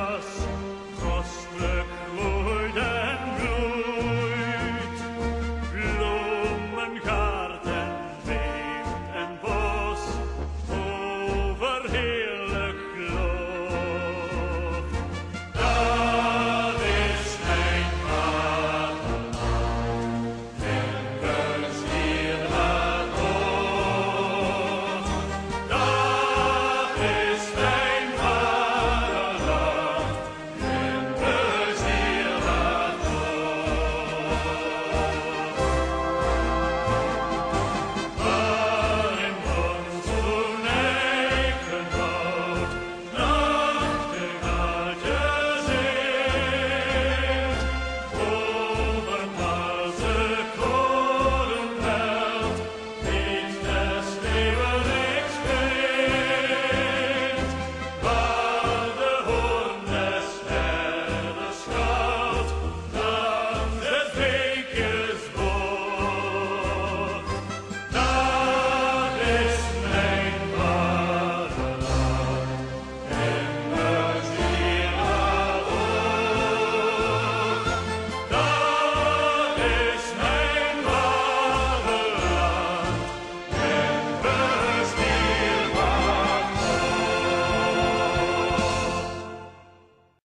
us